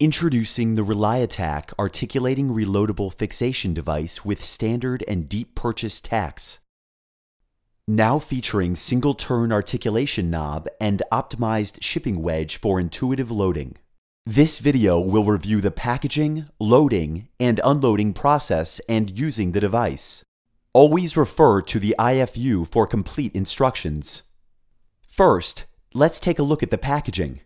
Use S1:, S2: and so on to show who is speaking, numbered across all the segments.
S1: Introducing the ReliaTack articulating reloadable fixation device with standard and deep purchase tacks. Now featuring single turn articulation knob and optimized shipping wedge for intuitive loading. This video will review the packaging, loading, and unloading process and using the device. Always refer to the IFU for complete instructions. First, let's take a look at the packaging.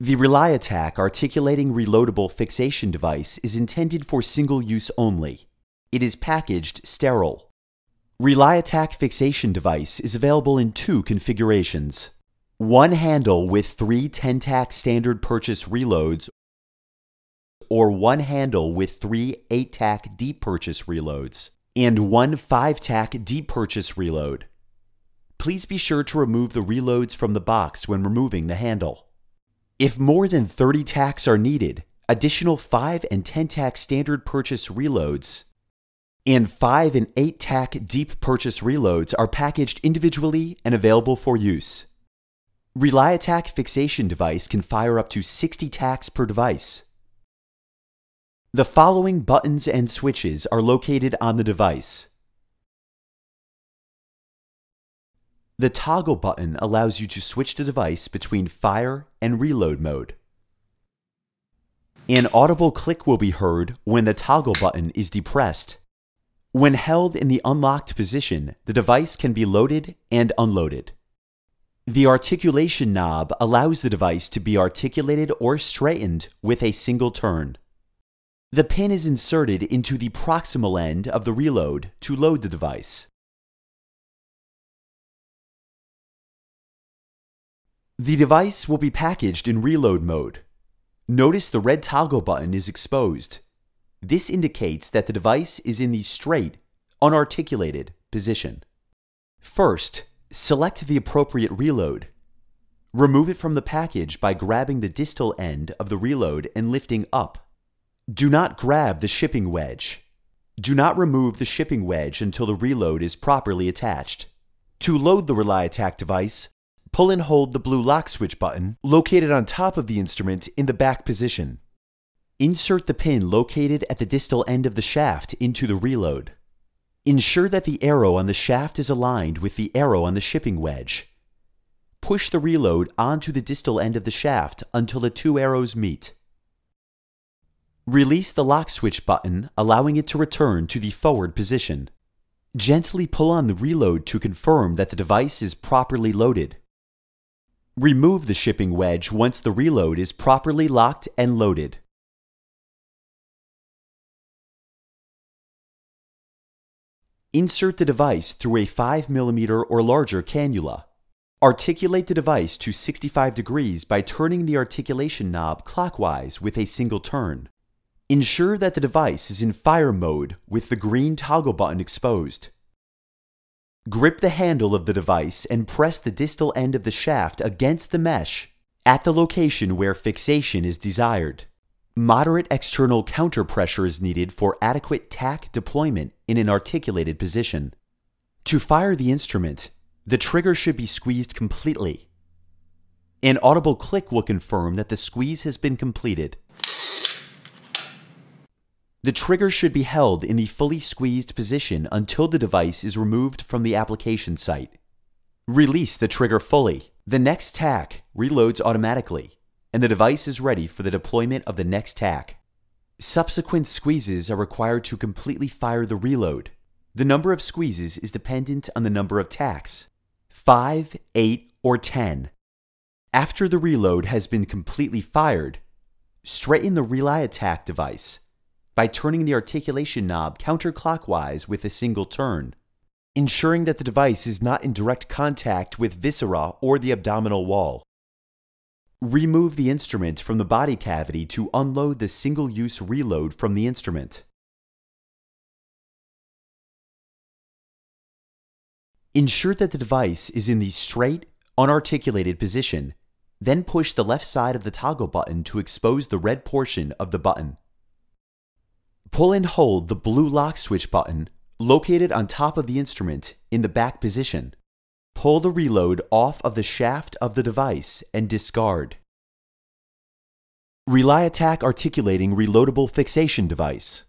S1: The ReliaTack articulating reloadable fixation device is intended for single use only. It is packaged sterile. ReliaTack fixation device is available in two configurations. One handle with three 10-tack standard purchase reloads or one handle with three 8-tack deep purchase reloads and one 5-tack deep purchase reload. Please be sure to remove the reloads from the box when removing the handle. If more than 30 tacks are needed, additional 5 and 10 tack standard purchase reloads and 5 and 8 tack deep purchase reloads are packaged individually and available for use. ReliaTack fixation device can fire up to 60 tacks per device. The following buttons and switches are located on the device. The toggle button allows you to switch the device between fire and reload mode. An audible click will be heard when the toggle button is depressed. When held in the unlocked position, the device can be loaded and unloaded. The articulation knob allows the device to be articulated or straightened with a single turn. The pin is inserted into the proximal end of the reload to load the device. The device will be packaged in reload mode. Notice the red toggle button is exposed. This indicates that the device is in the straight, unarticulated position. First, select the appropriate reload. Remove it from the package by grabbing the distal end of the reload and lifting up. Do not grab the shipping wedge. Do not remove the shipping wedge until the reload is properly attached. To load the ReliaTack device, pull and hold the blue lock switch button located on top of the instrument in the back position. Insert the pin located at the distal end of the shaft into the reload. Ensure that the arrow on the shaft is aligned with the arrow on the shipping wedge. Push the reload onto the distal end of the shaft until the two arrows meet. Release the lock switch button, allowing it to return to the forward position. Gently pull on the reload to confirm that the device is properly loaded. Remove the shipping wedge once the reload is properly locked and loaded. Insert the device through a 5mm or larger cannula. Articulate the device to 65 degrees by turning the articulation knob clockwise with a single turn. Ensure that the device is in fire mode with the green toggle button exposed. Grip the handle of the device and press the distal end of the shaft against the mesh at the location where fixation is desired. Moderate external counter pressure is needed for adequate tack deployment in an articulated position. To fire the instrument, the trigger should be squeezed completely. An audible click will confirm that the squeeze has been completed. The trigger should be held in the fully squeezed position until the device is removed from the application site. Release the trigger fully. The next tack reloads automatically, and the device is ready for the deployment of the next tack. Subsequent squeezes are required to completely fire the reload. The number of squeezes is dependent on the number of tacks 5, 8, or 10. After the reload has been completely fired, straighten the ReliaTack device by turning the articulation knob counterclockwise with a single turn, ensuring that the device is not in direct contact with viscera or the abdominal wall. Remove the instrument from the body cavity to unload the single-use reload from the instrument. Ensure that the device is in the straight, unarticulated position, then push the left side of the toggle button to expose the red portion of the button. Pull and hold the blue lock switch button located on top of the instrument in the back position. Pull the reload off of the shaft of the device and discard. ReliaTack articulating reloadable fixation device.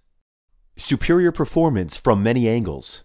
S1: Superior performance from many angles.